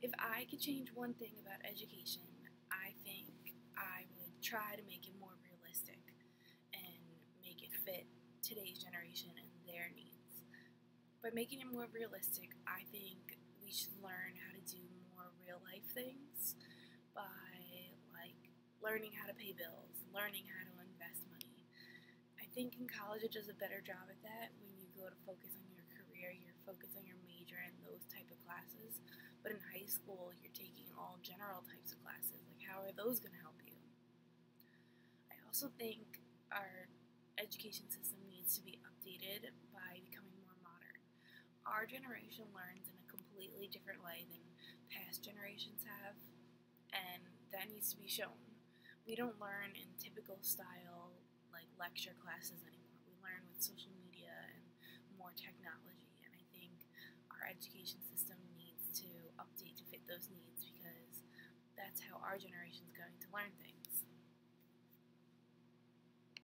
If I could change one thing about education, I think I would try to make it more realistic and make it fit today's generation and their needs. By making it more realistic, I think we should learn how to do more real life things by like learning how to pay bills, learning how to invest money. I think in college it does a better job at that when you go to focus on your career, you're focused on your major and those type of classes. But in high school, you're taking all general types of classes. Like, how are those going to help you? I also think our education system needs to be updated by becoming more modern. Our generation learns in a completely different way than past generations have, and that needs to be shown. We don't learn in typical style like lecture classes anymore. We learn with social media and more technology, and I think our education system to update to fit those needs because that's how our generation is going to learn things.